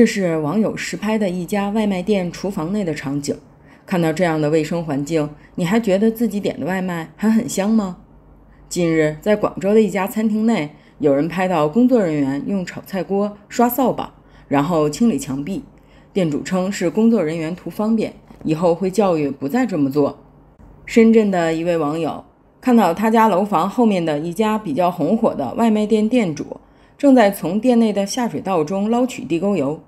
这是网友实拍的一家外卖店厨房内的场景。看到这样的卫生环境，你还觉得自己点的外卖还很香吗？近日，在广州的一家餐厅内，有人拍到工作人员用炒菜锅刷扫把，然后清理墙壁。店主称是工作人员图方便，以后会教育不再这么做。深圳的一位网友看到他家楼房后面的一家比较红火的外卖店店主正在从店内的下水道中捞取地沟油。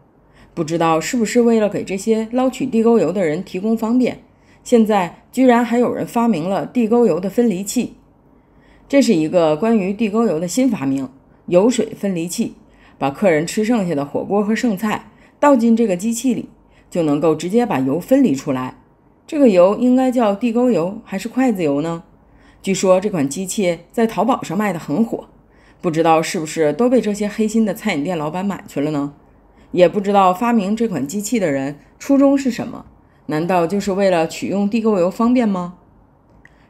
不知道是不是为了给这些捞取地沟油的人提供方便，现在居然还有人发明了地沟油的分离器。这是一个关于地沟油的新发明——油水分离器。把客人吃剩下的火锅和剩菜倒进这个机器里，就能够直接把油分离出来。这个油应该叫地沟油还是筷子油呢？据说这款机器在淘宝上卖的很火，不知道是不是都被这些黑心的餐饮店老板买去了呢？也不知道发明这款机器的人初衷是什么？难道就是为了取用地沟油方便吗？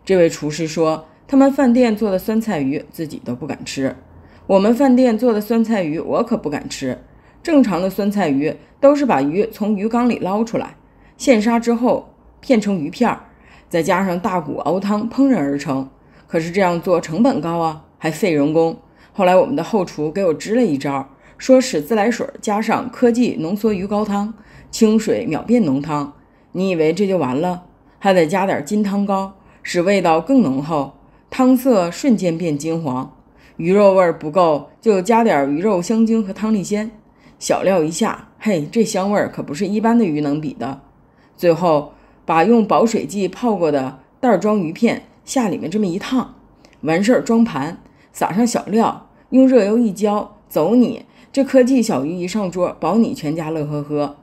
这位厨师说，他们饭店做的酸菜鱼自己都不敢吃。我们饭店做的酸菜鱼我可不敢吃。正常的酸菜鱼都是把鱼从鱼缸里捞出来，现杀之后片成鱼片儿，再加上大骨熬汤烹饪而成。可是这样做成本高啊，还费人工。后来我们的后厨给我支了一招。说使自来水加上科技浓缩鱼高汤，清水秒变浓汤。你以为这就完了？还得加点金汤膏，使味道更浓厚，汤色瞬间变金黄。鱼肉味不够，就加点鱼肉香精和汤力鲜。小料一下，嘿，这香味可不是一般的鱼能比的。最后把用保水剂泡过的袋装鱼片下里面这么一烫，完事儿装盘，撒上小料，用热油一浇，走你！这科技小鱼一上桌，保你全家乐呵呵。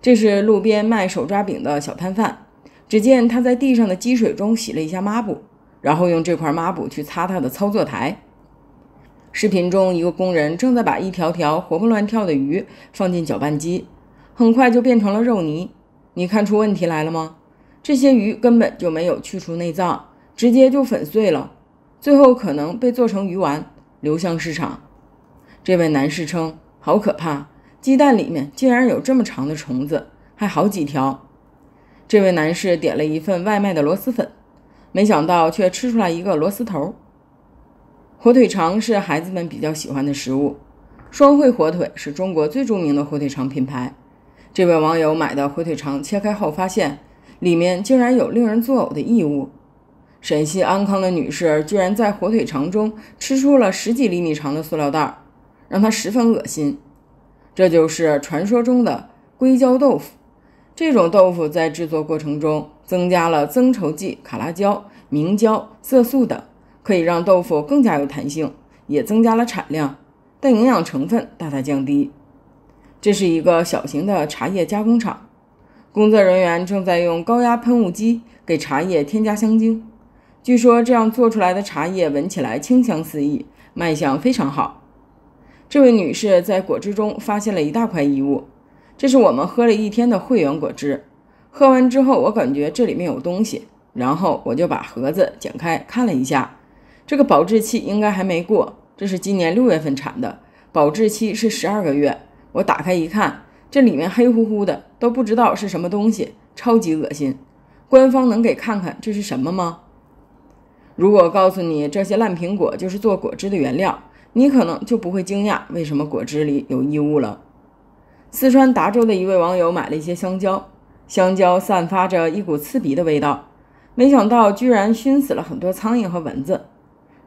这是路边卖手抓饼的小摊贩，只见他在地上的积水中洗了一下抹布，然后用这块抹布去擦他的操作台。视频中，一个工人正在把一条条活蹦乱跳的鱼放进搅拌机，很快就变成了肉泥。你看出问题来了吗？这些鱼根本就没有去除内脏，直接就粉碎了，最后可能被做成鱼丸流向市场。这位男士称：“好可怕，鸡蛋里面竟然有这么长的虫子，还好几条。”这位男士点了一份外卖的螺蛳粉，没想到却吃出来一个螺丝头。火腿肠是孩子们比较喜欢的食物，双汇火腿是中国最著名的火腿肠品牌。这位网友买的火腿肠切开后，发现里面竟然有令人作呕的异物。陕西安康的女士居然在火腿肠中吃出了十几厘米长的塑料袋。让他十分恶心，这就是传说中的硅胶豆腐。这种豆腐在制作过程中增加了增稠剂卡拉胶、明胶、色素等，可以让豆腐更加有弹性，也增加了产量，但营养成分大大降低。这是一个小型的茶叶加工厂，工作人员正在用高压喷雾机给茶叶添加香精。据说这样做出来的茶叶闻起来清香四溢，卖相非常好。这位女士在果汁中发现了一大块异物，这是我们喝了一天的汇源果汁。喝完之后，我感觉这里面有东西，然后我就把盒子剪开看了一下，这个保质期应该还没过，这是今年六月份产的，保质期是十二个月。我打开一看，这里面黑乎乎的，都不知道是什么东西，超级恶心。官方能给看看这是什么吗？如果告诉你这些烂苹果就是做果汁的原料。你可能就不会惊讶为什么果汁里有异物了。四川达州的一位网友买了一些香蕉，香蕉散发着一股刺鼻的味道，没想到居然熏死了很多苍蝇和蚊子。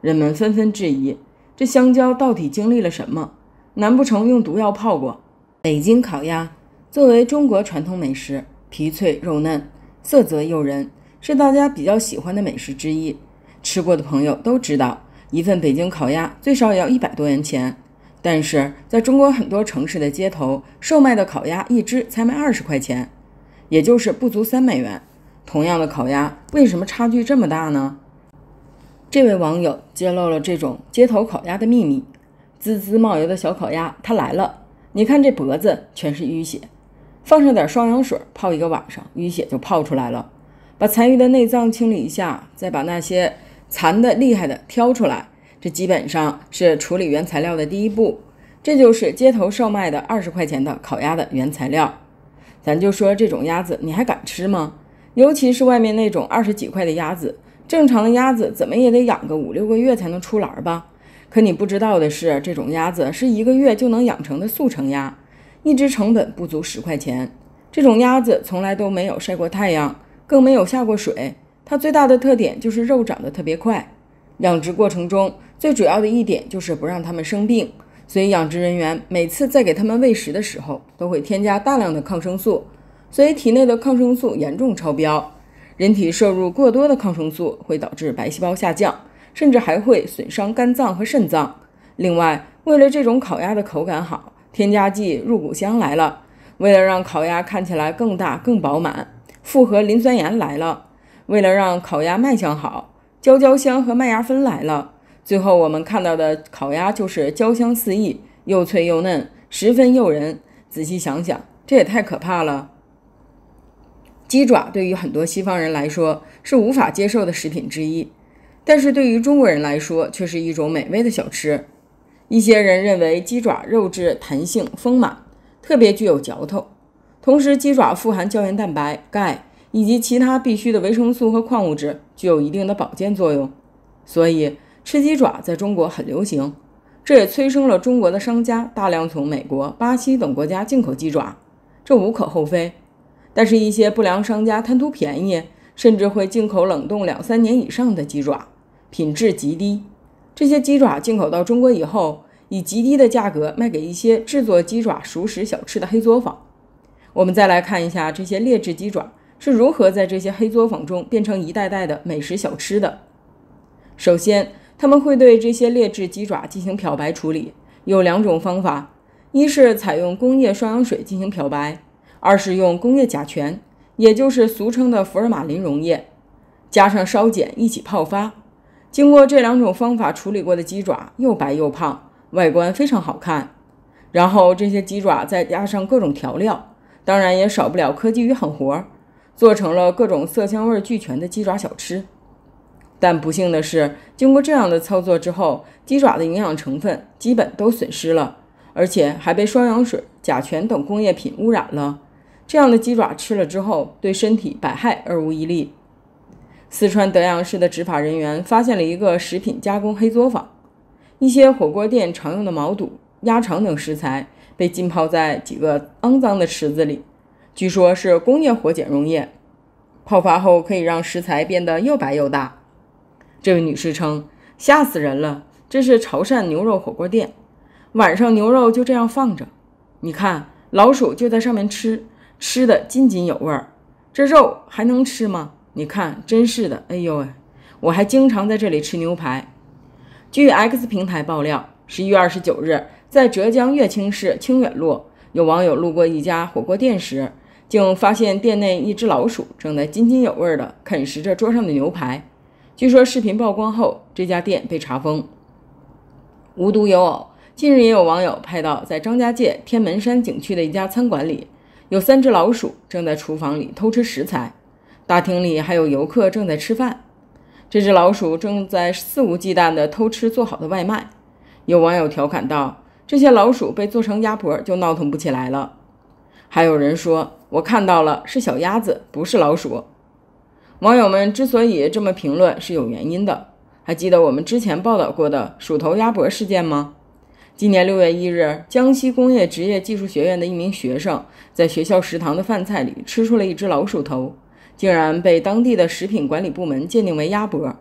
人们纷纷质疑，这香蕉到底经历了什么？难不成用毒药泡过？北京烤鸭作为中国传统美食，皮脆肉嫩，色泽诱人，是大家比较喜欢的美食之一。吃过的朋友都知道。一份北京烤鸭最少也要一百多元钱，但是在中国很多城市的街头售卖的烤鸭一只才卖二十块钱，也就是不足三美元。同样的烤鸭，为什么差距这么大呢？这位网友揭露了这种街头烤鸭的秘密：滋滋冒油的小烤鸭，它来了，你看这脖子全是淤血，放上点双氧水泡一个晚上，淤血就泡出来了。把残余的内脏清理一下，再把那些。残的厉害的挑出来，这基本上是处理原材料的第一步。这就是街头售卖的二十块钱的烤鸭的原材料。咱就说这种鸭子，你还敢吃吗？尤其是外面那种二十几块的鸭子，正常的鸭子怎么也得养个五六个月才能出栏吧？可你不知道的是，这种鸭子是一个月就能养成的速成鸭，一只成本不足十块钱。这种鸭子从来都没有晒过太阳，更没有下过水。它最大的特点就是肉长得特别快。养殖过程中最主要的一点就是不让它们生病，所以养殖人员每次在给它们喂食的时候，都会添加大量的抗生素。所以体内的抗生素严重超标，人体摄入过多的抗生素会导致白细胞下降，甚至还会损伤肝脏和肾脏。另外，为了这种烤鸭的口感好，添加剂入骨香来了；为了让烤鸭看起来更大更饱满，复合磷酸盐来了；为了让烤鸭卖相好，焦焦香和麦芽酚来了。最后，我们看到的烤鸭就是焦香四溢，又脆又嫩，十分诱人。仔细想想，这也太可怕了。鸡爪对于很多西方人来说是无法接受的食品之一，但是对于中国人来说却是一种美味的小吃。一些人认为鸡爪肉质弹性丰满，特别具有嚼头，同时鸡爪富含胶原蛋白、钙以及其他必需的维生素和矿物质，具有一定的保健作用，所以吃鸡爪在中国很流行。这也催生了中国的商家大量从美国、巴西等国家进口鸡爪，这无可厚非。但是，一些不良商家贪图便宜，甚至会进口冷冻两三年以上的鸡爪，品质极低。这些鸡爪进口到中国以后，以极低的价格卖给一些制作鸡爪熟食小吃的黑作坊。我们再来看一下这些劣质鸡爪是如何在这些黑作坊中变成一袋袋的美食小吃的。首先，他们会对这些劣质鸡爪进行漂白处理，有两种方法：一是采用工业双氧水进行漂白。二是用工业甲醛，也就是俗称的福尔马林溶液，加上烧碱一起泡发。经过这两种方法处理过的鸡爪又白又胖，外观非常好看。然后这些鸡爪再加上各种调料，当然也少不了科技与狠活，做成了各种色香味俱全的鸡爪小吃。但不幸的是，经过这样的操作之后，鸡爪的营养成分基本都损失了，而且还被双氧水、甲醛等工业品污染了。这样的鸡爪吃了之后，对身体百害而无一利。四川德阳市的执法人员发现了一个食品加工黑作坊，一些火锅店常用的毛肚、鸭肠等食材被浸泡在几个肮脏的池子里，据说是工业火碱溶液，泡发后可以让食材变得又白又大。这位女士称：“吓死人了，这是潮汕牛肉火锅店，晚上牛肉就这样放着，你看老鼠就在上面吃。”吃的津津有味儿，这肉还能吃吗？你看，真是的，哎呦喂！我还经常在这里吃牛排。据 X 平台爆料，十一月二十九日，在浙江乐清市清远路，有网友路过一家火锅店时，竟发现店内一只老鼠正在津津有味地啃食着桌上的牛排。据说视频曝光后，这家店被查封。无独有偶，近日也有网友拍到在张家界天门山景区的一家餐馆里。有三只老鼠正在厨房里偷吃食材，大厅里还有游客正在吃饭。这只老鼠正在肆无忌惮地偷吃做好的外卖。有网友调侃道：“这些老鼠被做成鸭脖就闹腾不起来了。”还有人说：“我看到了，是小鸭子，不是老鼠。”网友们之所以这么评论是有原因的。还记得我们之前报道过的鼠头鸭脖事件吗？今年六月一日，江西工业职业技术学院的一名学生在学校食堂的饭菜里吃出了一只老鼠头，竟然被当地的食品管理部门鉴定为鸭脖。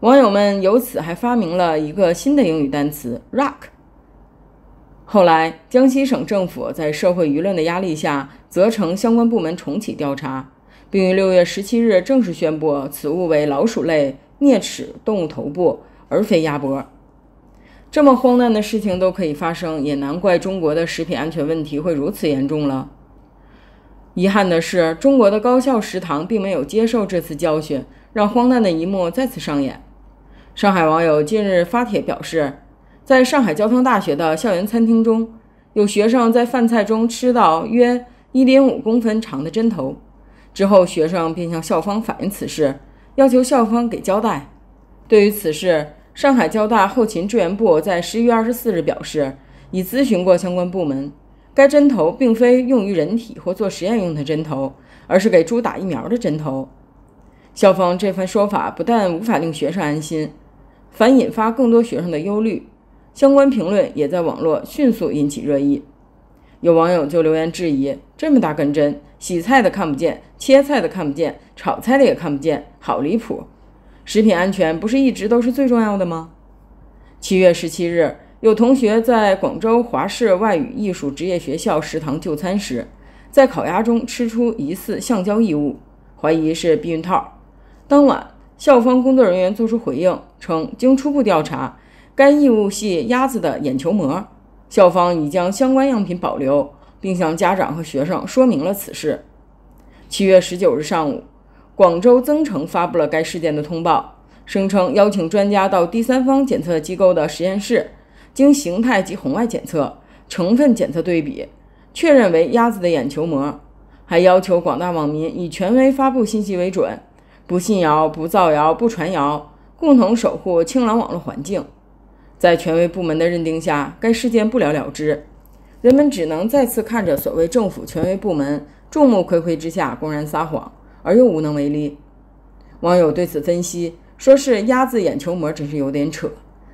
网友们由此还发明了一个新的英语单词 “rock”。后来，江西省政府在社会舆论的压力下，责成相关部门重启调查，并于六月十七日正式宣布此物为老鼠类啮齿动物头部，而非鸭脖。这么荒诞的事情都可以发生，也难怪中国的食品安全问题会如此严重了。遗憾的是，中国的高校食堂并没有接受这次教训，让荒诞的一幕再次上演。上海网友近日发帖表示，在上海交通大学的校园餐厅中，有学生在饭菜中吃到约一点五公分长的针头，之后学生便向校方反映此事，要求校方给交代。对于此事，上海交大后勤支援部在十一月二十四日表示，已咨询过相关部门，该针头并非用于人体或做实验用的针头，而是给猪打疫苗的针头。校方这番说法不但无法令学生安心，反引发更多学生的忧虑。相关评论也在网络迅速引起热议。有网友就留言质疑：这么大根针，洗菜的看不见，切菜的看不见，炒菜的也看不见，好离谱！食品安全不是一直都是最重要的吗？七月十七日，有同学在广州华视外语艺术职业学校食堂就餐时，在烤鸭中吃出疑似橡胶异物，怀疑是避孕套。当晚，校方工作人员作出回应称，经初步调查，该异物系鸭子的眼球膜。校方已将相关样品保留，并向家长和学生说明了此事。七月十九日上午。广州增城发布了该事件的通报，声称邀请专家到第三方检测机构的实验室，经形态及红外检测、成分检测对比，确认为鸭子的眼球膜。还要求广大网民以权威发布信息为准，不信谣、不造谣、不传谣，共同守护清朗网络环境。在权威部门的认定下，该事件不了了之，人们只能再次看着所谓政府权威部门众目睽睽之下公然撒谎。而又无能为力。网友对此分析说：“是鸭子眼球膜，真是有点扯。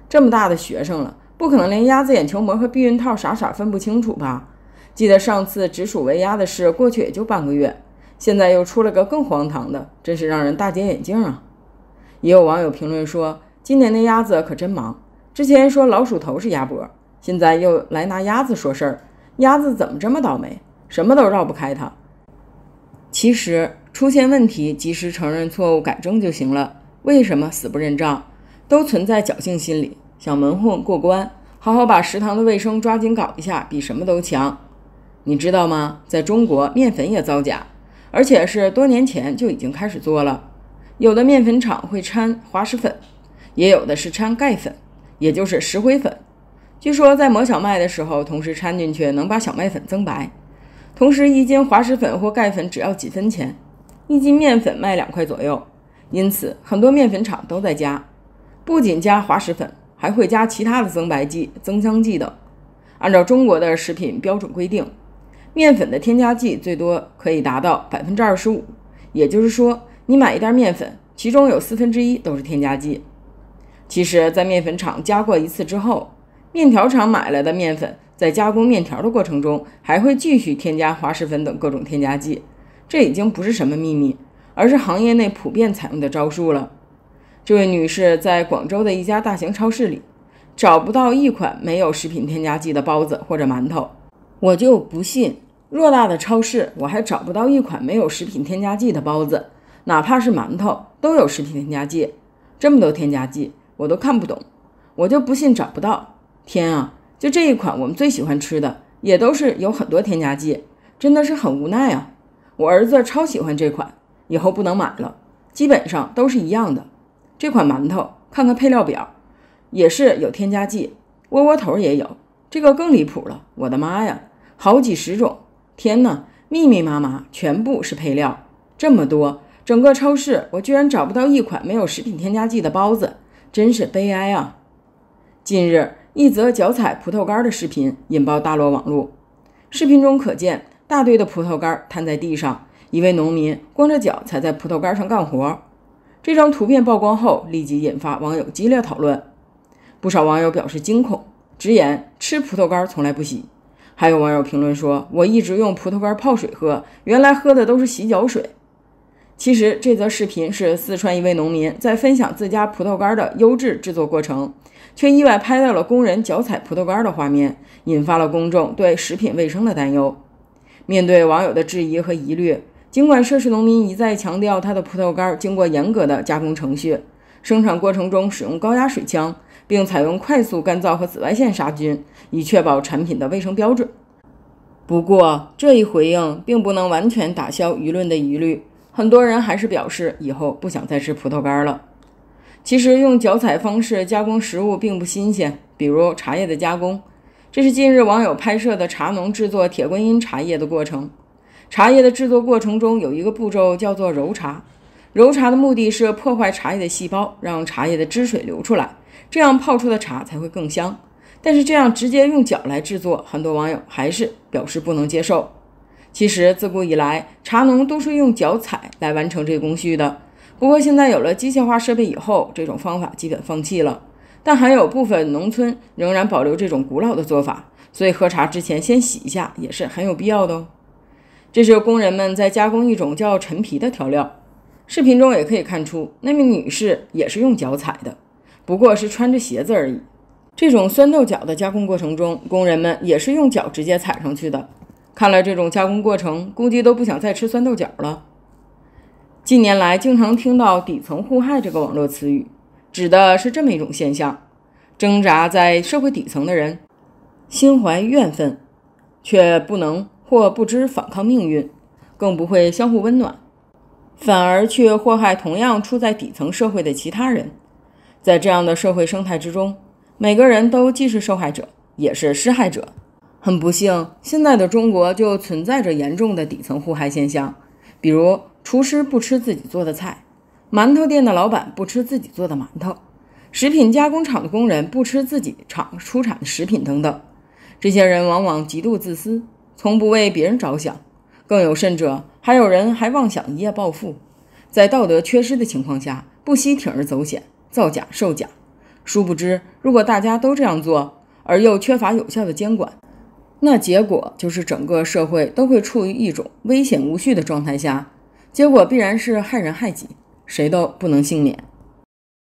这么大的学生了，不可能连鸭子眼球膜和避孕套傻傻分不清楚吧？记得上次直属为鸭的事，过去也就半个月，现在又出了个更荒唐的，真是让人大跌眼镜啊！”也有网友评论说：“今年的鸭子可真忙，之前说老鼠头是鸭脖，现在又来拿鸭子说事儿，鸭子怎么这么倒霉？什么都绕不开它。”其实。出现问题，及时承认错误，改正就行了。为什么死不认账？都存在侥幸心理，想蒙混过关，好好把食堂的卫生抓紧搞一下，比什么都强。你知道吗？在中国，面粉也造假，而且是多年前就已经开始做了。有的面粉厂会掺滑石粉，也有的是掺钙粉，也就是石灰粉。据说在磨小麦的时候，同时掺进去能把小麦粉增白。同时，一斤滑石粉或钙粉只要几分钱。一斤面粉卖两块左右，因此很多面粉厂都在加，不仅加滑石粉，还会加其他的增白剂、增香剂等。按照中国的食品标准规定，面粉的添加剂最多可以达到百分之二十五，也就是说，你买一袋面粉，其中有四分之一都是添加剂。其实，在面粉厂加过一次之后，面条厂买来的面粉在加工面条的过程中，还会继续添加滑石粉等各种添加剂。这已经不是什么秘密，而是行业内普遍采用的招数了。这位女士在广州的一家大型超市里找不到一款没有食品添加剂的包子或者馒头。我就不信，偌大的超市我还找不到一款没有食品添加剂的包子，哪怕是馒头都有食品添加剂。这么多添加剂，我都看不懂，我就不信找不到。天啊，就这一款我们最喜欢吃的，也都是有很多添加剂，真的是很无奈啊。我儿子超喜欢这款，以后不能买了。基本上都是一样的。这款馒头，看看配料表，也是有添加剂，窝窝头也有。这个更离谱了，我的妈呀，好几十种！天哪，密密麻麻，全部是配料，这么多，整个超市我居然找不到一款没有食品添加剂的包子，真是悲哀啊！近日，一则脚踩葡萄干的视频引爆大陆网络，视频中可见。大堆的葡萄干摊在地上，一位农民光着脚踩在葡萄干上干活。这张图片曝光后，立即引发网友激烈讨论。不少网友表示惊恐，直言吃葡萄干从来不洗。还有网友评论说：“我一直用葡萄干泡水喝，原来喝的都是洗脚水。”其实，这则视频是四川一位农民在分享自家葡萄干的优质制作过程，却意外拍到了工人脚踩葡萄干的画面，引发了公众对食品卫生的担忧。面对网友的质疑和疑虑，尽管涉事农民一再强调他的葡萄干经过严格的加工程序，生产过程中使用高压水枪，并采用快速干燥和紫外线杀菌，以确保产品的卫生标准。不过，这一回应并不能完全打消舆论的疑虑，很多人还是表示以后不想再吃葡萄干了。其实，用脚踩方式加工食物并不新鲜，比如茶叶的加工。这是近日网友拍摄的茶农制作铁观音茶叶的过程。茶叶的制作过程中有一个步骤叫做揉茶，揉茶的目的是破坏茶叶的细胞，让茶叶的汁水流出来，这样泡出的茶才会更香。但是这样直接用脚来制作，很多网友还是表示不能接受。其实自古以来，茶农都是用脚踩来完成这工序的。不过现在有了机械化设备以后，这种方法基本放弃了。但还有部分农村仍然保留这种古老的做法，所以喝茶之前先洗一下也是很有必要的哦。这是工人们在加工一种叫陈皮的调料。视频中也可以看出，那名女士也是用脚踩的，不过是穿着鞋子而已。这种酸豆角的加工过程中，工人们也是用脚直接踩上去的。看了这种加工过程，估计都不想再吃酸豆角了。近年来，经常听到“底层互害”这个网络词语，指的是这么一种现象：挣扎在社会底层的人，心怀怨愤，却不能或不知反抗命运，更不会相互温暖，反而却祸害同样处在底层社会的其他人。在这样的社会生态之中，每个人都既是受害者，也是施害者。很不幸，现在的中国就存在着严重的底层互害现象，比如厨师不吃自己做的菜，馒头店的老板不吃自己做的馒头，食品加工厂的工人不吃自己厂出产的食品等等。这些人往往极度自私，从不为别人着想。更有甚者，还有人还妄想一夜暴富，在道德缺失的情况下，不惜铤而走险，造假售假。殊不知，如果大家都这样做，而又缺乏有效的监管，那结果就是整个社会都会处于一种危险无序的状态下，结果必然是害人害己，谁都不能幸免。